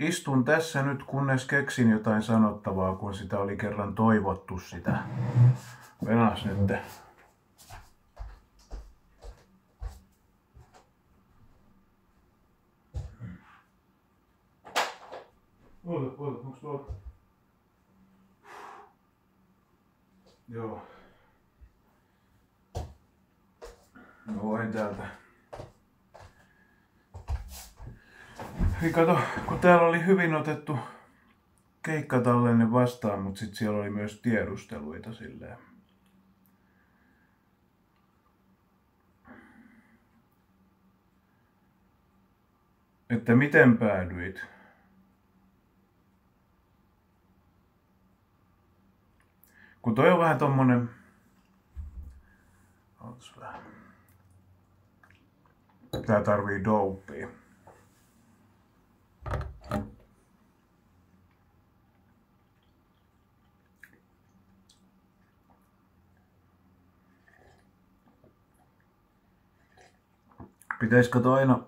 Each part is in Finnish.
istun tässä nyt, kunnes keksin jotain sanottavaa, kun sitä oli kerran toivottu sitä. Venas nyt. Oota, oota, onks tuolla? Joo. No voin täältä. Niin kato, kun täällä oli hyvin otettu keikkatallenne vastaan, mutta sitten siellä oli myös tiedusteluita silleen. Että miten päädyit? Kun toi on vähän tommonen... Tää tarvii dopea. Pitäisikö aina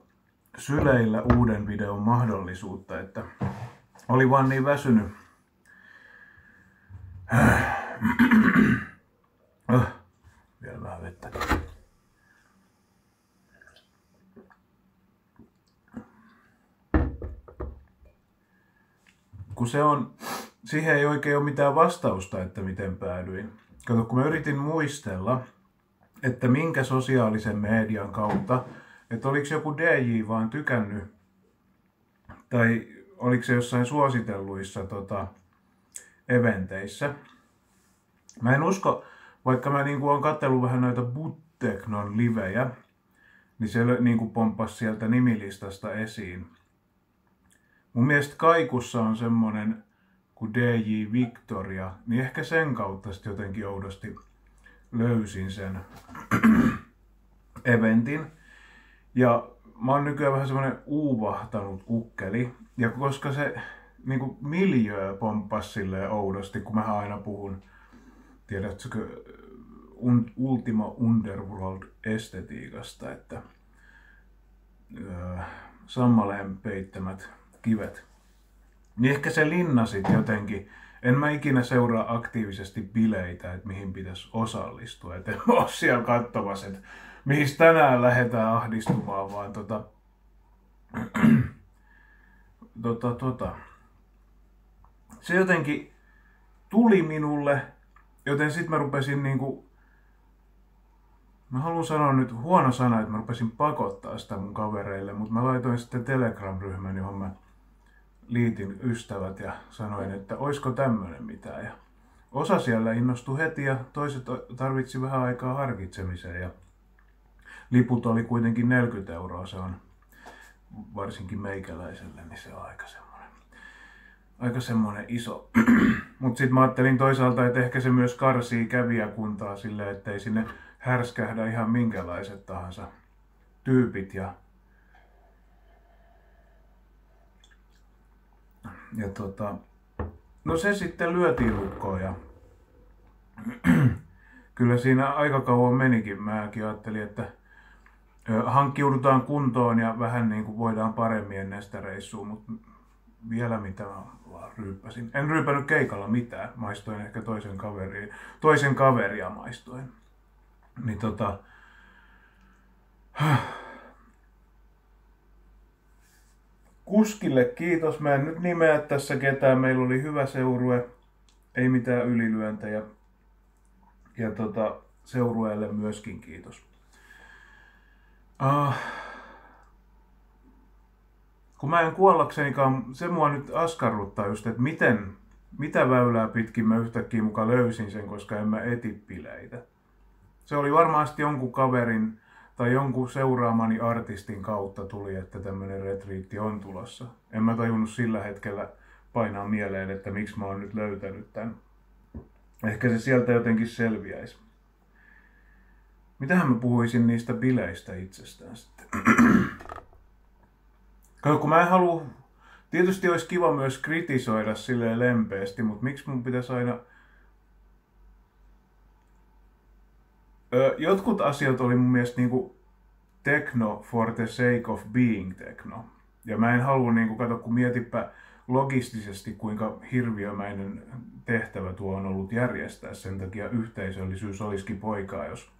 syleillä uuden videon mahdollisuutta, että oli vaan niin väsynyt. Oh, vielä vähän vettä. Kun se on, siihen ei oikein ole mitään vastausta, että miten päädyin. Kato, kun mä yritin muistella, että minkä sosiaalisen median kautta että oliko joku DJ vaan tykännyt, tai oliko se jossain suositelluissa tota, eventeissä. Mä en usko, vaikka mä niin olen katsellut vähän noita Butteknon livejä, niin se niin kuin pomppasi sieltä nimilistasta esiin. Mun mielestä Kaikussa on semmonen kuin DJ Victoria, niin ehkä sen kautta sitten jotenkin oudosti löysin sen eventin. Ja mä oon nykyään vähän semmoinen uuvahtanut ukkeli. Ja koska se niin kuin miljöö pomppas silleen oudosti, kun mä aina puhun, tiedätkö, un, Ultima Underworld estetiikasta, että öö, sammaleen peittämät kivet. Niin ehkä se linnasit jotenkin. En mä ikinä seuraa aktiivisesti bileitä, että mihin pitäisi osallistua. Et en mä ole siellä katsomassa, että mihin tänään lähdetään ahdistumaan, vaan tota, tota, tota. Se jotenkin tuli minulle, joten sitten mä rupesin niinku, mä haluan sanoa nyt huono sana, että mä rupesin pakottaa sitä mun kavereille, mutta mä laitoin sitten Telegram-ryhmän, johon mä liitin ystävät ja sanoin, että oisko tämmöinen mitään. Ja osa siellä innostui heti ja toiset tarvitsi vähän aikaa harkitsemiseen. Ja liput oli kuitenkin 40 euroa, se on varsinkin meikäläiselle, niin se on aika semmoinen, aika semmoinen iso. Mutta sitten mä ajattelin toisaalta, että ehkä se myös karsii kävijäkuntaa silleen, ettei sinne härskähdä ihan minkälaiset tahansa tyypit ja ja tota, no se sitten lyötiin lukkoon ja kyllä siinä aika kauan menikin. Mäkin ajattelin, että hankkiudutaan kuntoon ja vähän niin kuin voidaan paremmin ennen sitä reissua, mutta vielä mitä mä vaan ryyppäsin. En ryypännyt keikalla mitään, maistoin ehkä toisen kaveria, toisen kaveria maistoin. Niin tota, kuskille kiitos. Mä en nyt nimeä tässä ketään. Meillä oli hyvä seurue. Ei mitään ylilyöntejä. Ja tota, seurueelle myöskin kiitos. Uh, kun mä en kuollaksenikaan, se mua nyt askarruttaa just, että miten, mitä väylää pitkin mä yhtäkkiä mukaan löysin sen, koska en mä eti bileitä. Se oli varmasti jonkun kaverin tai jonkun seuraamani artistin kautta tuli, että tämmöinen retriitti on tulossa. En mä tajunnut sillä hetkellä painaa mieleen, että miksi mä oon nyt löytänyt tämän. Ehkä se sieltä jotenkin selviäisi. Mitähän mä puhuisin niistä bileistä itsestään sitten? kun mä en halua... Tietysti olisi kiva myös kritisoida silleen lempeästi, mutta miksi mun pitäisi aina... jotkut asiat oli mun mielestä niinku techno for the sake of being techno. Ja mä en halua, niin kuin, kato, kun mietipä logistisesti, kuinka hirviömäinen tehtävä tuo on ollut järjestää. Sen takia yhteisöllisyys olisikin poikaa, jos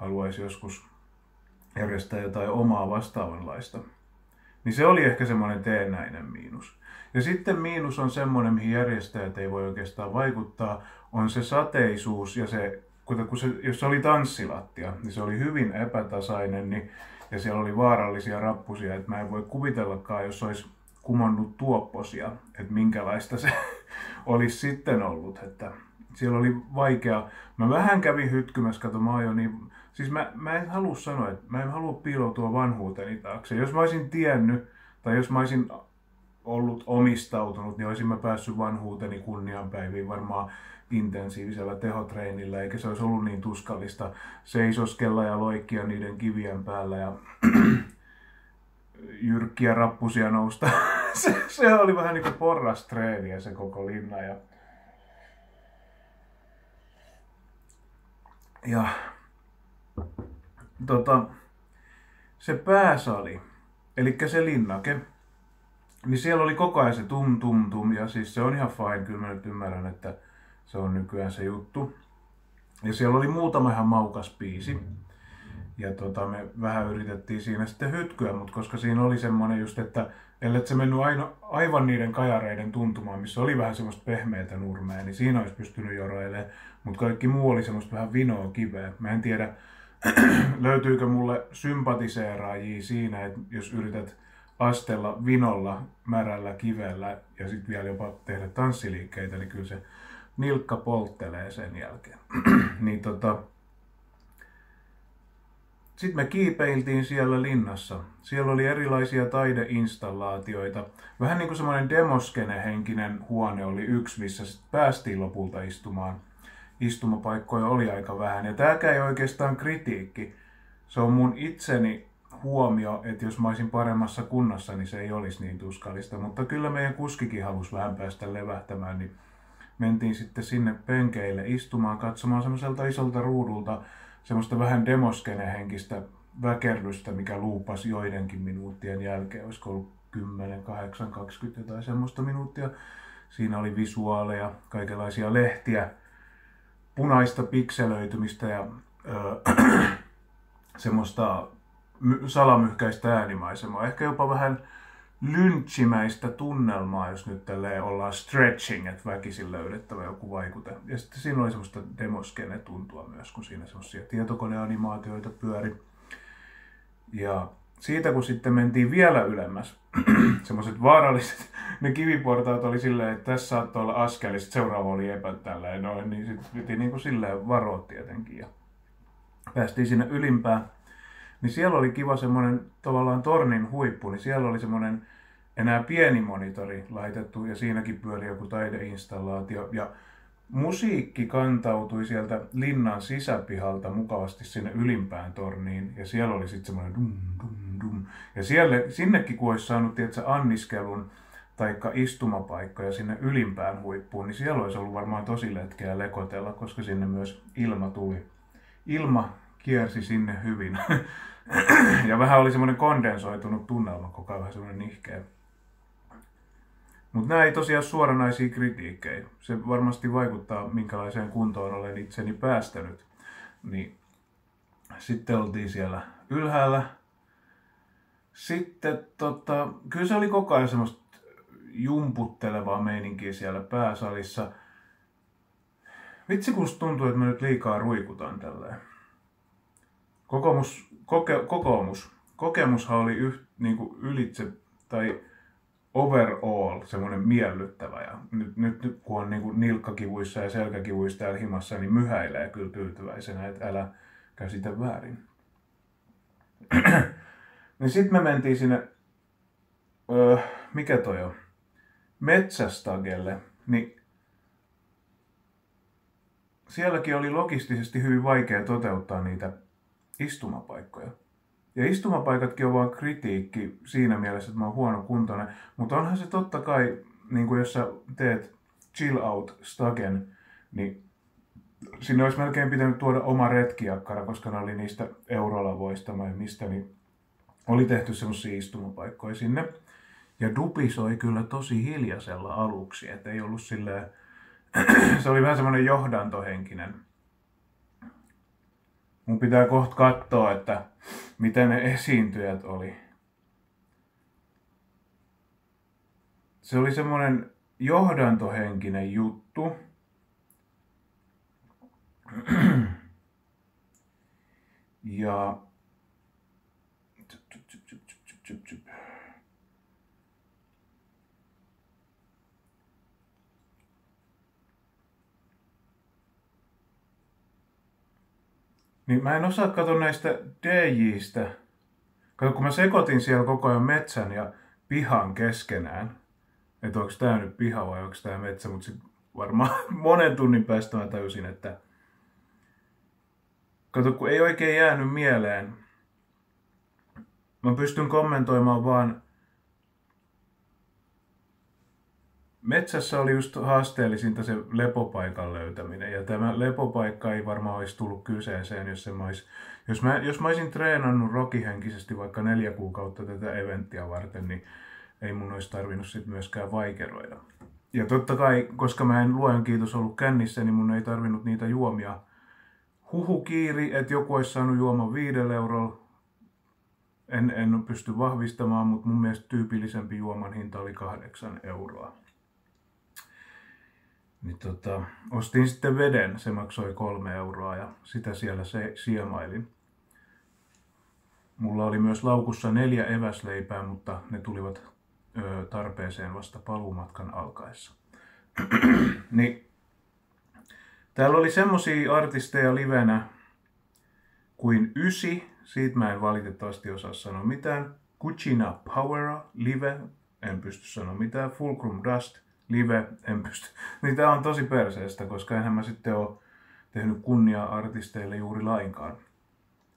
haluaisi joskus järjestää jotain omaa vastaavanlaista. Niin se oli ehkä semmoinen teennäinen miinus. Ja sitten miinus on semmoinen, mihin järjestäjät ei voi oikeastaan vaikuttaa, on se sateisuus ja se, kun se, jos se oli tanssilattia, niin se oli hyvin epätasainen niin, ja siellä oli vaarallisia rappusia, että mä en voi kuvitellakaan, jos olisi kumonnut tuopposia, että minkälaista se olisi sitten ollut. Että siellä oli vaikea. Mä vähän kävin hytkymässä, kato mä jo niin... Siis mä, mä en halua sanoa, että mä en halua piiloutua vanhuuteni taakse. Jos mä olisin tiennyt, tai jos mä olisin ollut omistautunut, niin olisin mä päässyt vanhuuteni kunnianpäiviin varmaan intensiivisellä tehotreenillä, eikä se olisi ollut niin tuskallista seisoskella ja loikkia niiden kivien päällä ja jyrkkiä rappusia nousta. se, se oli vähän niin kuin porrastreeniä se koko linna. Ja, ja tota, se pääsali, eli se linnake, niin siellä oli koko ajan se tum tum tum, ja siis se on ihan fine, kyllä mä nyt ymmärrän, että se on nykyään se juttu. Ja siellä oli muutama ihan maukas biisi. Ja tota, me vähän yritettiin siinä sitten hytkyä, mutta koska siinä oli semmoinen just, että ellei se mennyt aino, aivan niiden kajareiden tuntumaan, missä oli vähän semmoista pehmeätä nurmea, niin siinä olisi pystynyt joroilemaan. Mutta kaikki muu oli semmoista vähän vinoa kiveä. Mä en tiedä, löytyykö mulle sympatiseeraajia siinä, että jos yrität astella vinolla märällä kivellä ja sitten vielä jopa tehdä tanssiliikkeitä, niin kyllä se nilkka polttelee sen jälkeen. niin tota, sitten me kiipeiltiin siellä linnassa. Siellä oli erilaisia taideinstallaatioita. Vähän niin kuin semmoinen demoskene-henkinen huone oli yksi, missä päästiin lopulta istumaan. Istumapaikkoja oli aika vähän. Ja tämäkään ei oikeastaan kritiikki. Se on mun itseni huomio, että jos mä olisin paremmassa kunnossa, niin se ei olisi niin tuskallista. Mutta kyllä meidän kuskikin halusi vähän päästä levähtämään, niin mentiin sitten sinne penkeille istumaan, katsomaan semmoiselta isolta ruudulta semmoista vähän demoskene-henkistä väkerrystä, mikä luupasi joidenkin minuuttien jälkeen. Olisiko ollut 10, 8, 20 tai semmoista minuuttia. Siinä oli visuaaleja, kaikenlaisia lehtiä, punaista pikselöitymistä ja öö, semmoista salamyhkäistä äänimaisemaa. Ehkä jopa vähän lynchimäistä tunnelmaa, jos nyt tälleen ollaan stretching, että väkisin löydettävä joku vaikute. Ja sitten siinä oli semmoista demoskene tuntua myös, kun siinä semmoisia tietokoneanimaatioita pyöri. Ja siitä kun sitten mentiin vielä ylemmäs, semmoiset vaaralliset, ne kiviportaat oli silleen, että tässä saattoi olla askel, ja seuraava oli epätälleen noin, niin sitten piti niin kuin silleen varoa tietenkin. Ja päästiin sinne ylimpään niin siellä oli kiva semmoinen tavallaan tornin huippu, niin siellä oli semmoinen enää pieni monitori laitettu ja siinäkin pyöri joku taideinstallaatio. Ja musiikki kantautui sieltä linnan sisäpihalta mukavasti sinne ylimpään torniin ja siellä oli sitten semmoinen dum dum dum. Ja siellä, sinnekin kun olisi saanut tiedätkö, anniskelun taikka istumapaikkoja sinne ylimpään huippuun, niin siellä olisi ollut varmaan tosi letkeä lekotella, koska sinne myös ilma tuli. Ilma kiersi sinne hyvin. ja vähän oli semmoinen kondensoitunut tunnelma, koko ajan semmoinen nihkeä. Mutta nämä ei tosiaan suoranaisia kritiikkejä. Se varmasti vaikuttaa, minkälaiseen kuntoon olen itseni päästänyt. Niin sitten oltiin siellä ylhäällä. Sitten tota, kyllä se oli koko ajan semmoista jumputtelevaa meininkiä siellä pääsalissa. Vitsi kun tuntuu, että mä nyt liikaa ruikutan tälleen. Kokoomus koke, kokoomus. Kokemushan oli yht, niin kuin ylitse tai overall semmoinen miellyttävä. Ja nyt, nyt, nyt kun on niin kuin nilkkakivuissa ja selkäkivuissa täällä himassa, niin myhäilee kyllä tyytyväisenä, että älä käsitä väärin. niin sitten me mentiin sinne, öö, mikä toi on, metsästagelle, niin sielläkin oli logistisesti hyvin vaikea toteuttaa niitä istumapaikkoja. Ja istumapaikatkin on vaan kritiikki siinä mielessä, että mä oon huono kuntoinen. Mutta onhan se totta kai, niin kuin jos sä teet chill out stagen, niin sinne olisi melkein pitänyt tuoda oma retkiakkara, koska ne oli niistä eurolavoista vai mistä, niin oli tehty semmoisia istumapaikkoja sinne. Ja dupi soi kyllä tosi hiljaisella aluksi, että ei ollut silleen, se oli vähän semmoinen johdantohenkinen. Mun pitää kohta katsoa, että miten ne esiintyjät oli. Se oli semmoinen johdantohenkinen juttu. Ja Niin mä en osaa katsoa näistä DJistä. Kato, kun mä sekoitin siellä koko ajan metsän ja pihan keskenään. Että onko tää nyt piha vai onko tää metsä, mutta varmaan monen tunnin päästä mä tajusin, että Kato, kun ei oikein jäänyt mieleen. Mä pystyn kommentoimaan vaan Metsässä oli just haasteellisinta se lepopaikan löytäminen, ja tämä lepopaikka ei varmaan olisi tullut kyseeseen, jos, se olisi, jos, mä, jos mä olisin treenannut rokihenkisesti vaikka neljä kuukautta tätä eventtiä varten, niin ei mun olisi tarvinnut sit myöskään vaikeroida. Ja totta kai, koska mä en luojan kiitos ollut kännissä, niin mun ei tarvinnut niitä juomia huhu kiiri, että joku olisi saanut juoman viidellä eurolla. En, en pysty vahvistamaan, mutta mun mielestä tyypillisempi juoman hinta oli kahdeksan euroa. Niin tota, ostin sitten veden, se maksoi kolme euroa ja sitä siellä se siemailin. Mulla oli myös laukussa neljä eväsleipää, mutta ne tulivat ö, tarpeeseen vasta paluumatkan alkaessa. niin Täällä oli semmosia artisteja livenä kuin Ysi, siitä mä en valitettavasti osaa sanoa mitään. Kuchina Powera, live, en pysty sanoa mitään. Fulcrum Dust, live, en pysty. Niin tää on tosi perseestä, koska enhän mä sitten ole tehnyt kunniaa artisteille juuri lainkaan.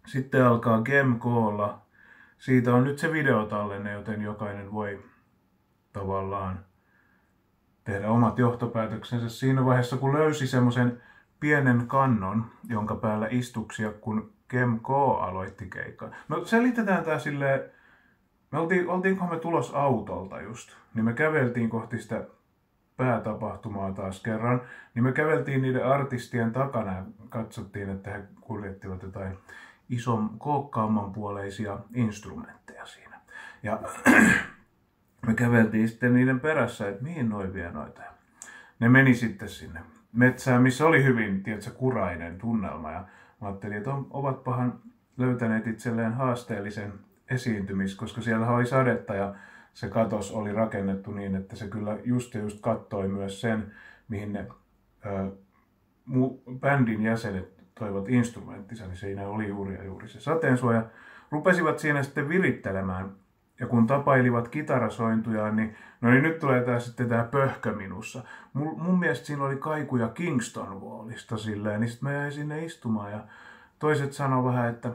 Sitten alkaa Gemkoolla. Siitä on nyt se videotallenne, joten jokainen voi tavallaan tehdä omat johtopäätöksensä siinä vaiheessa, kun löysi semmoisen pienen kannon, jonka päällä istuksia, kun Kem K aloitti keikkaa. No selitetään tää silleen, me oltiin, oltiinko me tulos autolta just, niin me käveltiin kohti sitä päätapahtumaa taas kerran, niin me käveltiin niiden artistien takana ja katsottiin, että he kuljettivat jotain ison kookkaamman puoleisia instrumentteja siinä. Ja me käveltiin sitten niiden perässä, että mihin noin vie noita. Ne meni sitten sinne metsään, missä oli hyvin, tiedätkö, kurainen tunnelma. Ja mä ajattelin, että ovatpahan löytäneet itselleen haasteellisen esiintymis, koska siellä oli sadetta ja se katos oli rakennettu niin, että se kyllä just ja just kattoi myös sen, mihin ne ö, mu, bändin jäsenet toivat instrumenttinsa, niin siinä oli juuri ja juuri se sateensuoja. Rupesivat siinä sitten virittelemään ja kun tapailivat kitarasointujaan, niin no niin nyt tulee tää sitten tää pöhkö minussa. Mun, mun mielestä siinä oli kaikuja Kingston Wallista silleen, niin sitten mä jäin sinne istumaan ja toiset sanoi vähän, että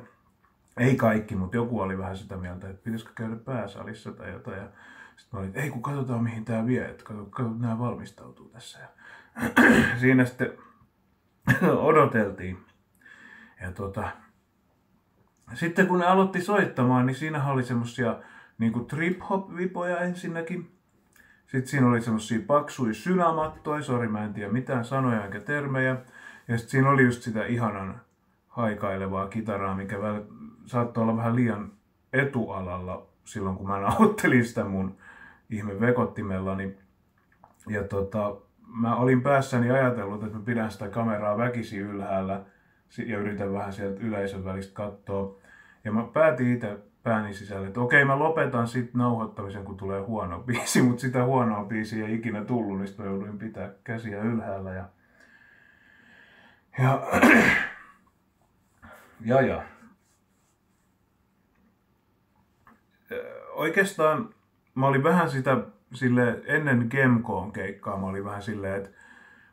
ei kaikki, mutta joku oli vähän sitä mieltä, että pitäisikö käydä pääsalissa tai jotain. Ja sitten mä olin, että ei kun katsotaan mihin tämä vie, että kato, kato, nämä valmistautuu tässä. Ja siinä sitten odoteltiin. Ja tota, sitten kun ne aloitti soittamaan, niin siinä oli semmosia niin trip-hop-vipoja ensinnäkin. Sitten siinä oli semmosia paksuja synamattoja, sori mä en tiedä mitään sanoja eikä termejä. Ja sitten siinä oli just sitä ihanan haikailevaa kitaraa, mikä väl, saattoi olla vähän liian etualalla silloin, kun mä nauhoittelin sitä mun ihme vekottimellani. Ja tota, mä olin päässäni ajatellut, että mä pidän sitä kameraa väkisi ylhäällä ja yritän vähän sieltä yleisön välistä katsoa. Ja mä päätin itse pääni sisälle, että okei mä lopetan sitten nauhoittamisen, kun tulee huono biisi, mutta sitä huonoa biisiä ei ikinä tullut, niin mä jouduin pitää käsiä ylhäällä ja ja, ja, ja. Oikeastaan mä olin vähän sitä sille ennen Gemkoon keikkaa, mä olin vähän silleen, että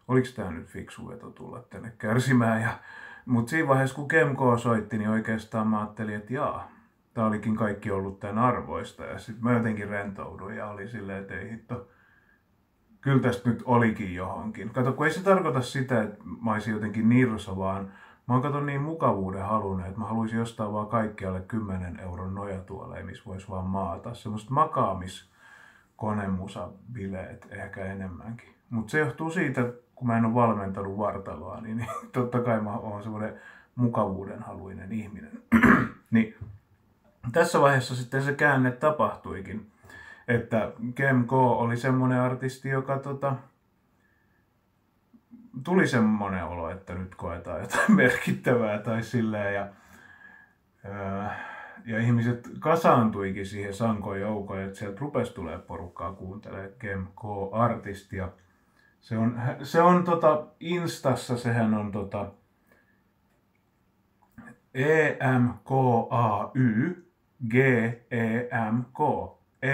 oliko tämä nyt fiksu veto tulla tänne kärsimään. Ja, mutta siinä vaiheessa kun Gemko soitti, niin oikeastaan mä ajattelin, että jaa, tämä olikin kaikki ollut tämän arvoista. Ja sitten mä jotenkin rentouduin ja oli silleen, että ei hitto, kyllä tästä nyt olikin johonkin. Kato, kun ei se tarkoita sitä, että mä olisin jotenkin nirsa, vaan mä oon kato niin mukavuuden halunnut, että mä haluaisin ostaa vaan kaikkialle 10 euron nojatuoleja, missä voisi vaan maata. Semmoista makaamis konemusabileet ehkä enemmänkin. Mutta se johtuu siitä, kun mä en ole valmentanut vartaloa, niin, niin totta kai mä oon semmoinen mukavuuden haluinen ihminen. niin tässä vaiheessa sitten se käänne tapahtuikin. Että Kem K oli semmoinen artisti, joka tota, tuli semmoinen olo, että nyt koetaan jotain merkittävää tai silleen. Ja, öö, ja ihmiset kasaantuikin siihen sankoon joukkoon, että sieltä rupesi tulee porukkaa kuuntelemaan Kem K-artistia. Se on, se on tota, Instassa, sehän on tota, E-M-K-A-Y G-E-M-K,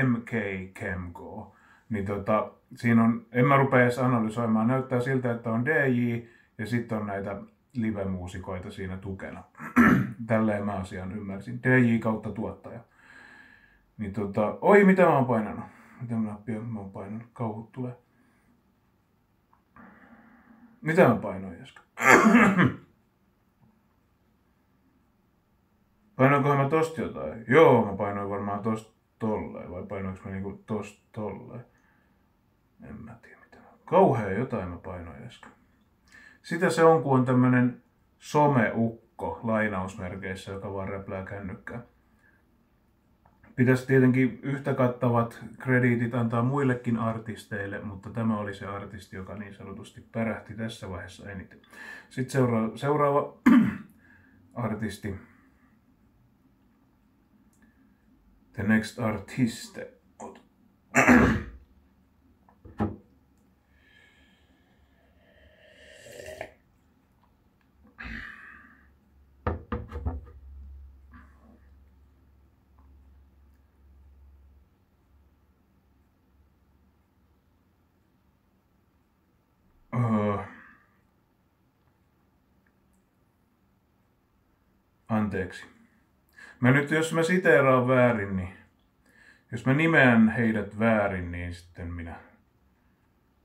M-K, Kemko. Niin tota, siinä on, en mä rupea edes analysoimaan, näyttää siltä, että on DJ ja sitten on näitä live-muusikoita siinä tukena. Tälleen mä asian ymmärsin. DJ kautta tuottaja. Niin tota, oi mitä mä oon painanut. Mitä mä oon painanut? Kauhut tulee. Mitä mä painoin äsken? Painoinkohan mä tosta jotain? Joo, mä painoin varmaan tosta tolleen. Vai painoinko mä niinku tosta tolleen? En mä tiedä mitä. Kauhea jotain mä painoin äsken. Sitä se on, kun on tämmönen someukko lainausmerkeissä, joka vaan räplää kännykkää. Pitäisi tietenkin yhtä kattavat krediitit antaa muillekin artisteille, mutta tämä oli se artisti, joka niin sanotusti pärähti tässä vaiheessa eniten. Sitten seuraava, seuraava artisti The next artist. Uh, anteeksi. Mä nyt, jos mä siteeraan väärin, niin jos mä nimeän heidät väärin, niin sitten minä,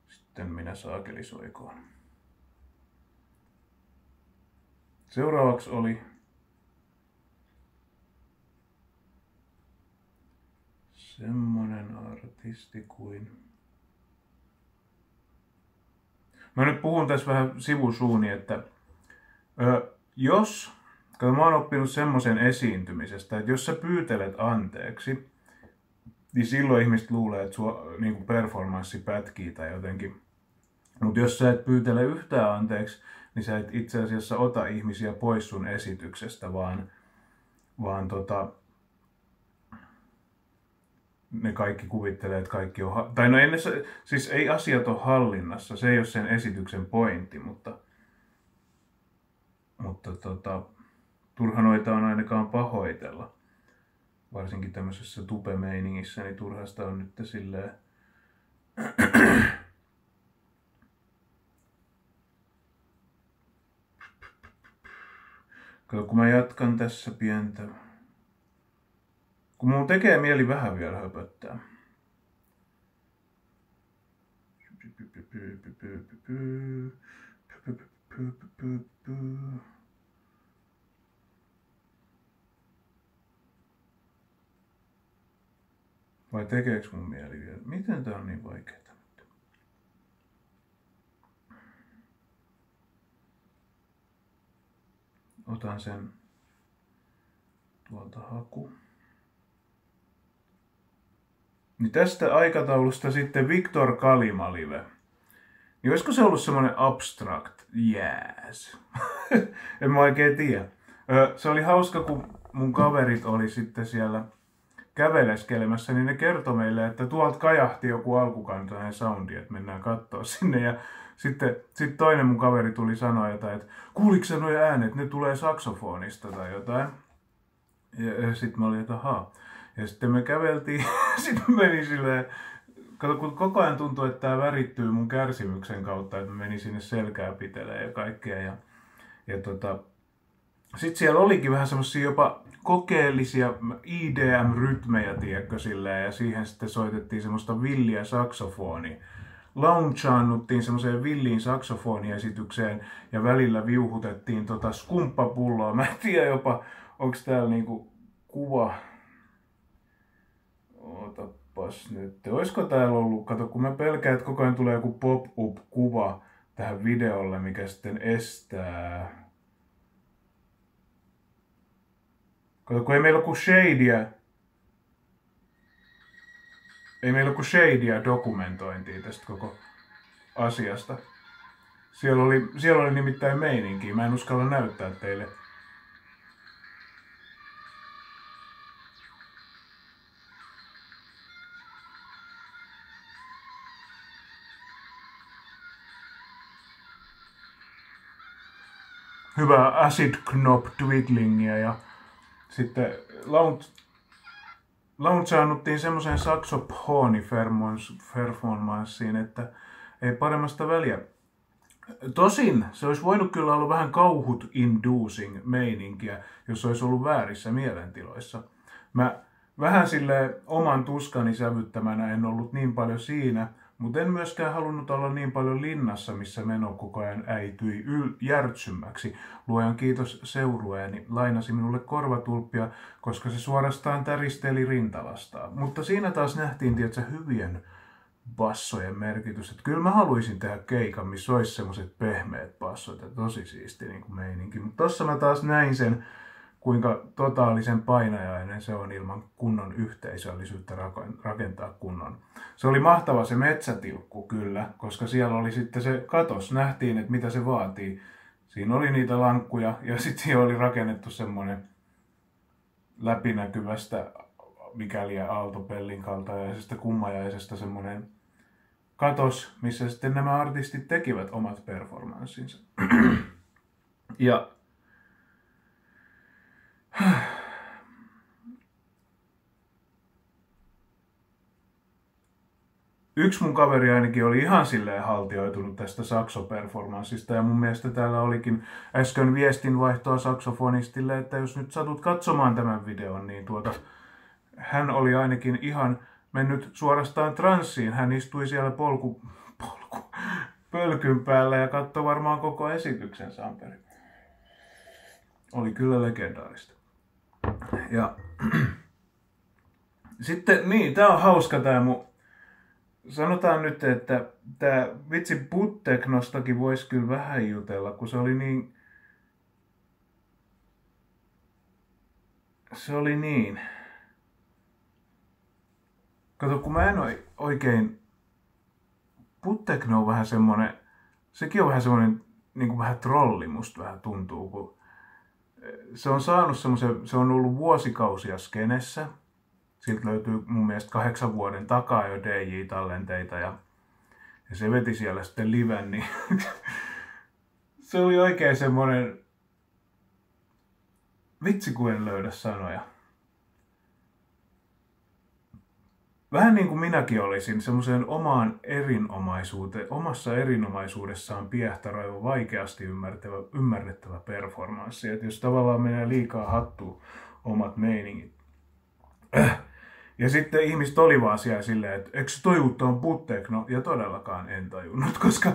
sitten minä saakelisoikoon. Seuraavaksi oli semmonen artisti kuin... Mä nyt puhun tässä vähän sivusuuni, että ö, jos Kato, mä oon oppinut semmoisen esiintymisestä, että jos sä pyytelet anteeksi, niin silloin ihmiset luulee, että sua niin performanssi pätkii tai jotenkin. Mutta jos sä et pyytele yhtään anteeksi, niin sä et itse asiassa ota ihmisiä pois sun esityksestä, vaan, vaan tota, ne kaikki kuvittelee, että kaikki on... Tai no ennen, siis ei asiat ole hallinnassa, se ei ole sen esityksen pointti, mutta, mutta tota, turha noita on ainakaan pahoitella. Varsinkin tämmöisessä tupemeiningissä, niin turhasta on nyt silleen... Kato, kun mä jatkan tässä pientä... Kun mun tekee mieli vähän vielä höpöttää. Vai tekeekö mun mieli vielä? Miten tää on niin vaikeaa nyt? Otan sen tuolta haku. Niin tästä aikataulusta sitten Viktor Kalimalive. Niin olisiko se ollut semmoinen abstract? Yes. en mä oikein tiedä. Se oli hauska, kun mun kaverit oli sitten siellä käveleskelemässä, niin ne kertoi meille, että tuolta kajahti joku alkukantainen soundi, että mennään katsoa sinne. Ja sitten sit toinen mun kaveri tuli sanoa jotain, että kuuliko nuo äänet, ne tulee saksofonista tai jotain. Ja, ja sitten mä olin, että ahaa. Ja sitten me käveltiin, sitten meni silleen, kato, kun koko ajan tuntuu, että tämä värittyy mun kärsimyksen kautta, että mä menin sinne selkää pitelee ja kaikkea. Ja, ja tota, sitten siellä olikin vähän semmoisia jopa kokeellisia IDM-rytmejä, tiedätkö, silleen, ja siihen sitten soitettiin semmoista villiä saksofonia. Launchaannuttiin semmoiseen villiin saksofoniesitykseen ja välillä viuhutettiin tota skumppapulloa. Mä en tiedä jopa, onko täällä niinku kuva. Katoppas nyt. Olisiko täällä ollut, kato kun mä pelkään, että koko ajan tulee joku pop-up-kuva tähän videolle, mikä sitten estää. Kato, kun ei meillä ole kuin shadeä. Ei meillä ole kuin shadeä dokumentointia tästä koko asiasta. Siellä oli, siellä oli nimittäin meininki. Mä en uskalla näyttää teille. hyvää acid knop twiddlingia ja sitten launch, launchaannuttiin semmoiseen saxophoni performanssiin, että ei paremmasta väliä. Tosin se olisi voinut kyllä olla vähän kauhut inducing meininkiä, jos olisi ollut väärissä mielentiloissa. Mä vähän sille oman tuskani sävyttämänä en ollut niin paljon siinä, mutta en myöskään halunnut olla niin paljon linnassa, missä meno koko ajan äityi yl- järtsymmäksi. Luojan kiitos seurueeni lainasi minulle korvatulppia, koska se suorastaan täristeli rintalastaa. Mutta siinä taas nähtiin, tietysti hyvien bassojen merkitys. Että kyllä mä haluaisin tehdä keikan, missä olisi semmoiset pehmeät bassot ja tosi siisti niin kuin meininki. Mutta tossa mä taas näin sen, kuinka totaalisen painajainen se on ilman kunnon yhteisöllisyyttä rakentaa kunnon. Se oli mahtava se metsätilkku kyllä, koska siellä oli sitten se katos, nähtiin, että mitä se vaatii. Siinä oli niitä lankkuja ja sitten siihen oli rakennettu semmoinen läpinäkyvästä mikäli aaltopellin kaltaisesta kummajaisesta semmoinen katos, missä sitten nämä artistit tekivät omat performanssinsa. ja Yksi mun kaveri ainakin oli ihan silleen haltioitunut tästä saksoperformanssista ja mun mielestä täällä olikin äsken viestinvaihtoa saksofonistille, että jos nyt satut katsomaan tämän videon, niin tuota, hän oli ainakin ihan mennyt suorastaan transsiin. Hän istui siellä polku, polku, pölkyn päällä ja katsoi varmaan koko esityksen Samperi. Oli kyllä legendaarista. Ja sitten, niin, tää on hauska tää mun sanotaan nyt, että tämä vitsi Butteknostakin voisi kyllä vähän jutella, kun se oli niin... Se oli niin. Kato, kun mä en oikein... Buttekno on vähän semmonen... Sekin on vähän semmonen niin kuin vähän trolli musta vähän tuntuu, kun se on saanut semmoisen, se on ollut vuosikausia skenessä, Siltä löytyy mun mielestä kahdeksan vuoden takaa jo DJ-tallenteita ja, ja se veti siellä sitten liven, niin se oli oikein semmoinen, vitsi kun en löydä sanoja. Vähän niin kuin minäkin olisin semmoiseen omaan erinomaisuuteen, omassa erinomaisuudessaan piehtaroiva, vaikeasti ymmärrettävä, ymmärrettävä performanssi. Että jos tavallaan menee liikaa hattu omat meiningit, ja sitten ihmiset oli vaan siellä silleen, että eikö se toi on puttekno? Ja todellakaan en tajunnut, koska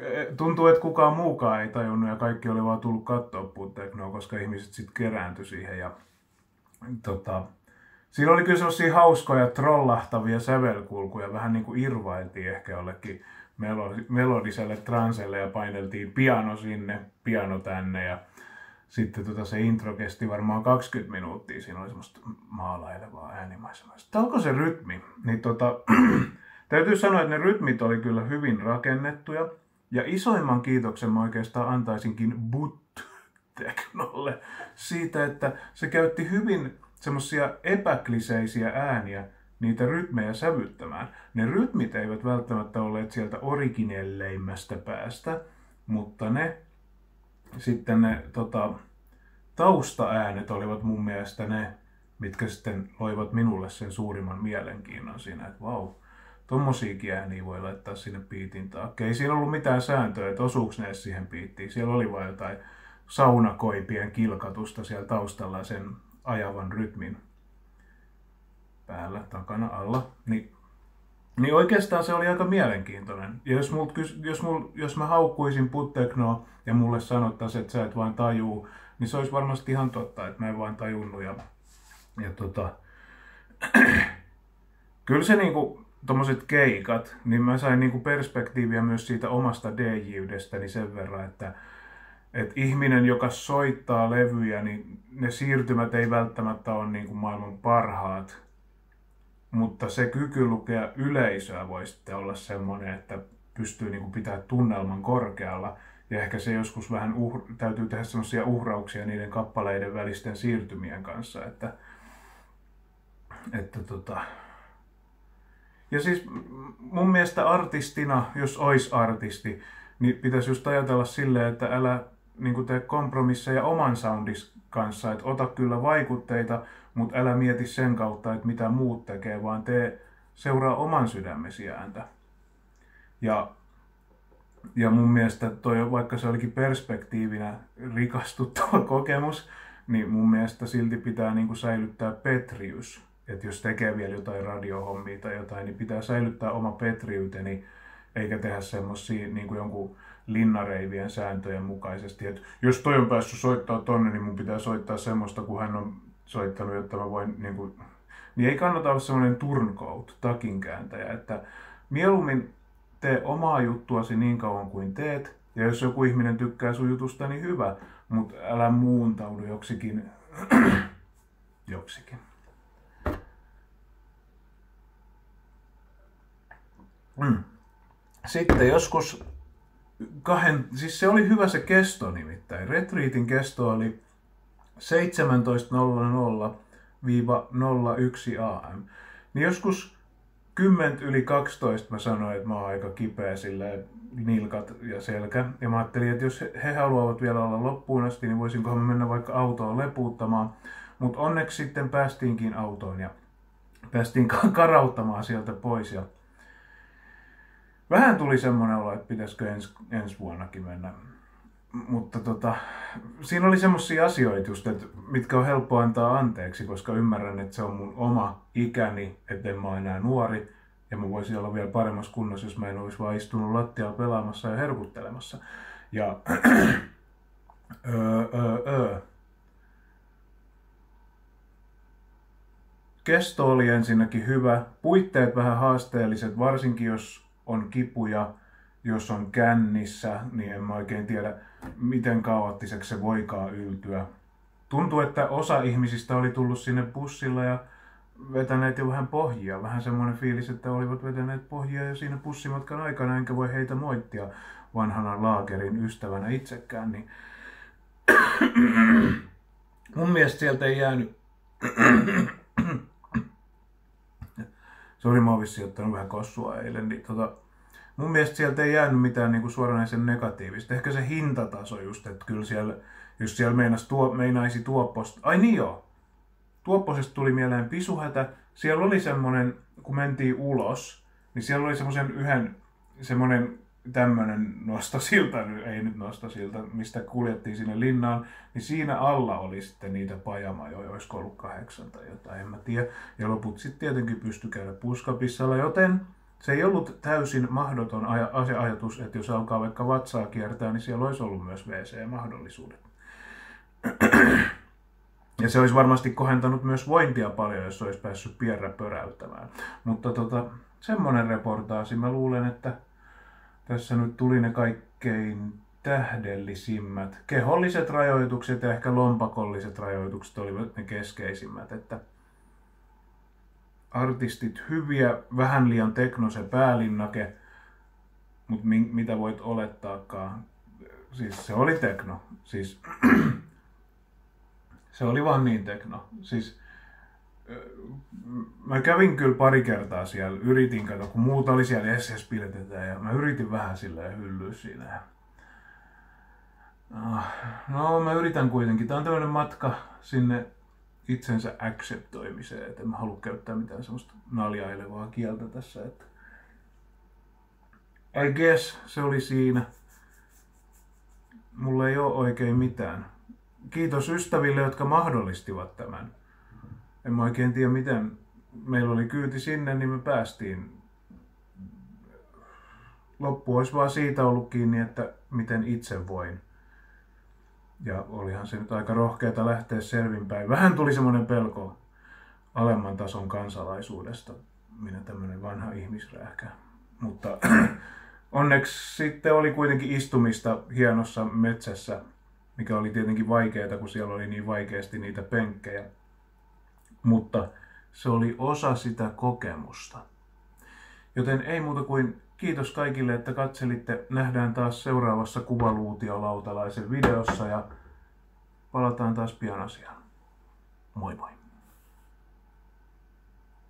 eh, tuntuu, että kukaan muukaan ei tajunnut ja kaikki oli vaan tullut katsoa putteknoa, koska ihmiset sitten kerääntyi siihen. Ja, tota, siinä oli kyllä sellaisia hauskoja trollahtavia sävelkulkuja, vähän niin kuin irvailtiin ehkä jollekin melodiselle transelle ja paineltiin piano sinne, piano tänne ja sitten tota se intro kesti varmaan 20 minuuttia, siinä oli semmoista maalailevaa äänimaisemaa. Sitten alkoi se rytmi, niin tota, täytyy sanoa, että ne rytmit oli kyllä hyvin rakennettuja. Ja isoimman kiitoksen mä oikeastaan antaisinkin Butt-teknolle siitä, että se käytti hyvin semmoisia epäkliseisiä ääniä niitä rytmejä sävyttämään. Ne rytmit eivät välttämättä olleet sieltä originelleimmästä päästä, mutta ne sitten ne tota, taustaäänet olivat mun mielestä ne, mitkä sitten loivat minulle sen suurimman mielenkiinnon siinä, että vau, tommosiakin ääniä voi laittaa sinne piitin taakse. Ei siinä ollut mitään sääntöä, että osuuko ne siihen piittiin. Siellä oli vain jotain saunakoipien kilkatusta siellä taustalla sen ajavan rytmin päällä, takana, alla. Niin niin oikeastaan se oli aika mielenkiintoinen. Ja jos, mul, jos, mul, jos mä haukkuisin Putteknoa ja mulle sanottaisiin, että sä et vain tajuu, niin se olisi varmasti ihan totta, että mä en vain tajunnut. Ja, ja tota, kyllä se niinku, tommoset keikat, niin mä sain niinku perspektiiviä myös siitä omasta DJ-ydestäni sen verran, että et ihminen, joka soittaa levyjä, niin ne siirtymät ei välttämättä ole niinku maailman parhaat, mutta se kyky lukea yleisöä voi sitten olla semmoinen, että pystyy niinku pitää tunnelman korkealla. Ja ehkä se joskus vähän uh, täytyy tehdä semmoisia uhrauksia niiden kappaleiden välisten siirtymien kanssa, että, että tota, ja siis mun mielestä artistina, jos ois artisti, niin pitäisi just ajatella silleen, että älä niin tee kompromisseja oman soundis kanssa, että ota kyllä vaikutteita, mutta älä mieti sen kautta, että mitä muut tekee, vaan tee, seuraa oman sydämesi ääntä. Ja, ja mun mielestä toi, vaikka se olikin perspektiivinä rikastuttava kokemus, niin mun mielestä silti pitää niin kuin säilyttää Petrius että jos tekee vielä jotain radiohommia tai jotain, niin pitää säilyttää oma petriyteni, eikä tehdä semmoisia niin kuin jonkun linnareivien sääntöjen mukaisesti. Että jos toi on päässyt soittaa tonne, niin mun pitää soittaa semmoista, kun hän on soittanut, jotta mä voin... Niin, kuin, niin ei kannata olla semmoinen turncoat, takinkääntäjä, että mieluummin tee omaa juttuasi niin kauan kuin teet, ja jos joku ihminen tykkää sun jutusta, niin hyvä, mutta älä muuntaudu joksikin, joksikin. Mm. Sitten joskus kahden, siis se oli hyvä se kesto nimittäin. Retriitin kesto oli 17.00-01 AM. Niin joskus 10 yli 12 mä sanoin, että mä oon aika kipeä silleen nilkat ja selkä. Ja mä ajattelin, että jos he haluavat vielä olla loppuun asti, niin voisinkohan mä mennä vaikka autoon lepuuttamaan. Mutta onneksi sitten päästiinkin autoon ja päästiin karauttamaan sieltä pois. Ja vähän tuli semmoinen olo, että pitäisikö ens, ensi vuonnakin mennä. Mutta tota, siinä oli semmoisia asioita just, että mitkä on helppo antaa anteeksi, koska ymmärrän, että se on mun oma ikäni, että en mä ole enää nuori. Ja mä voisin olla vielä paremmassa kunnossa, jos mä en olisi vaan istunut lattialla pelaamassa ja herkuttelemassa. Ja öö, öö, öö. Kesto oli ensinnäkin hyvä, puitteet vähän haasteelliset, varsinkin jos on kipuja, jos on kännissä, niin en mä oikein tiedä, miten kaoottiseksi se voikaan yltyä. Tuntuu, että osa ihmisistä oli tullut sinne bussilla ja vetäneet jo vähän pohjia. Vähän semmoinen fiilis, että olivat vetäneet pohjia jo siinä bussimatkan aikana, enkä voi heitä moittia vanhana laakerin ystävänä itsekään. Niin... Mun mielestä sieltä ei jäänyt Sori, mä oon ottanut vähän kossua eilen, niin tota, mun mielestä sieltä ei jäänyt mitään niin kuin suoranaisen negatiivista. Ehkä se hintataso just, että kyllä siellä, jos siellä meinas tuo, meinaisi tuopposta, ai niin joo, tuopposesta tuli mieleen pisuhätä. Siellä oli semmonen, kun mentiin ulos, niin siellä oli semmoisen yhden, semmoinen tämmöinen nostosilta, ei nyt nostosilta, mistä kuljettiin sinne linnaan, niin siinä alla oli sitten niitä pajamajoja, olisiko ollut kahdeksan tai jotain, en mä tiedä. Ja loput sitten tietenkin pysty käydä puskapissalla, joten se ei ollut täysin mahdoton aj- ajatus, että jos alkaa vaikka vatsaa kiertää, niin siellä olisi ollut myös WC-mahdollisuudet. Ja se olisi varmasti kohentanut myös vointia paljon, jos olisi päässyt pierrä pöräyttämään. Mutta tota, semmoinen reportaasi, mä luulen, että tässä nyt tuli ne kaikkein tähdellisimmät. Keholliset rajoitukset ja ehkä lompakolliset rajoitukset olivat ne keskeisimmät. Että artistit hyviä, vähän liian teknose päälinnake, mutta mi- mitä voit olettaakaan. Siis se oli tekno. Siis se oli vaan niin tekno. Siis mä kävin kyllä pari kertaa siellä, yritin katsoa, kun muut oli siellä SS ja mä yritin vähän silleen hyllyä siinä. Ah, no mä yritän kuitenkin. Tää on tämmönen matka sinne itsensä acceptoimiseen, että en mä halua käyttää mitään semmoista naljailevaa kieltä tässä, että I guess se oli siinä. Mulla ei ole oikein mitään. Kiitos ystäville, jotka mahdollistivat tämän en mä oikein tiedä miten, meillä oli kyyti sinne, niin me päästiin. Loppu olisi vaan siitä ollut kiinni, että miten itse voin. Ja olihan se nyt aika rohkeata lähteä selvinpäin. Vähän tuli semmoinen pelko alemman tason kansalaisuudesta. minä tämmönen vanha ihmisrähkä. Mutta onneksi sitten oli kuitenkin istumista hienossa metsässä, mikä oli tietenkin vaikeaa, kun siellä oli niin vaikeasti niitä penkkejä. Mutta se oli osa sitä kokemusta. Joten ei muuta kuin kiitos kaikille, että katselitte. Nähdään taas seuraavassa Kuvaluutio Lautalaisen videossa ja palataan taas pian asiaan. Moi moi!